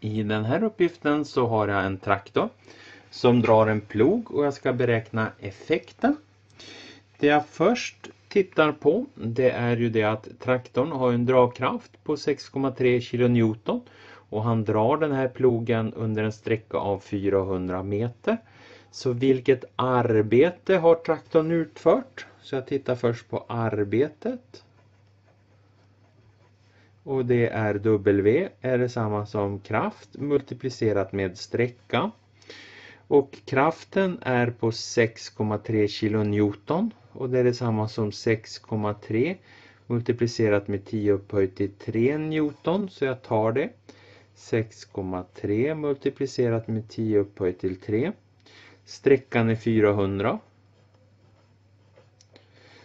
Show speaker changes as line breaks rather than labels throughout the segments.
I den här uppgiften så har jag en traktor som drar en plog och jag ska beräkna effekten. Det jag först tittar på det är ju det att traktorn har en dragkraft på 6,3 kN och han drar den här plogen under en sträcka av 400 meter. Så vilket arbete har traktorn utfört? Så jag tittar först på arbetet. Och det är W är detsamma som kraft multiplicerat med sträcka. Och kraften är på 6,3 kN och det är detsamma som 6,3 multiplicerat med 10 upphöjt till 3 Newton så jag tar det. 6,3 multiplicerat med 10 upphöjt till 3. Sträckan är 400.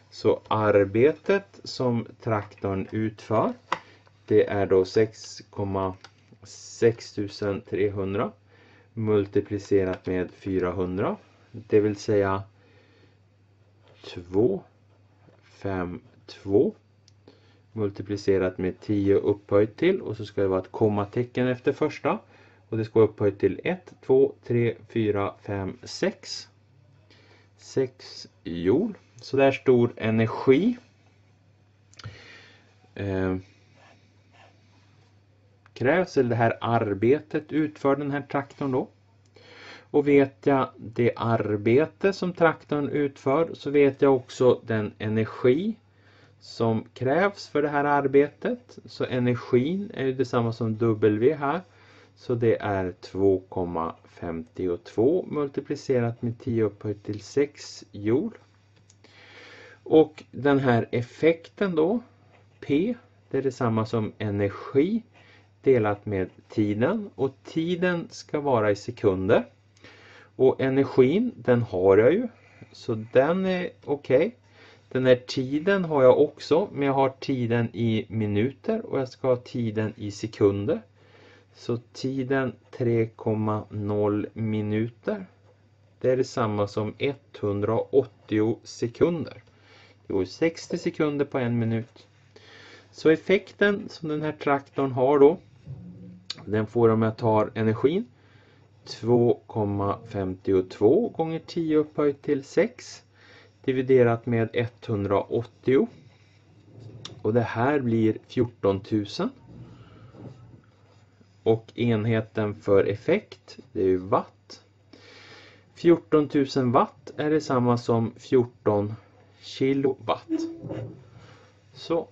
Så arbetet som traktorn utför det är då 6,6300 multiplicerat med 400. Det vill säga 2, 5, 2 multiplicerat med 10 upphöjt till och så ska det vara ett kommatecken efter första. Och det ska vara upphöjt till 1, 2, 3, 4, 5, 6. 6 joule. Så där stor energi. Eh, krävs, eller det här arbetet utför den här traktorn då. Och vet jag det arbete som traktorn utför så vet jag också den energi som krävs för det här arbetet. Så energin är ju detsamma som W här. Så det är 2,52 multiplicerat med 10 upphöjt till 6 joule. Och den här effekten då, P, det är detsamma som energi delat med tiden och tiden ska vara i sekunder. Och energin den har jag ju så den är okej. Okay. Den här tiden har jag också men jag har tiden i minuter och jag ska ha tiden i sekunder. Så tiden 3,0 minuter. Det är detsamma som 180 sekunder. Det går 60 sekunder på en minut. Så effekten som den här traktorn har då den får om jag tar energin. 2,52 gånger 10 upphöjt till 6 dividerat med 180 och det här blir 14 000 och enheten för effekt det är ju watt. 14 000 watt är detsamma som 14 kilowatt. Så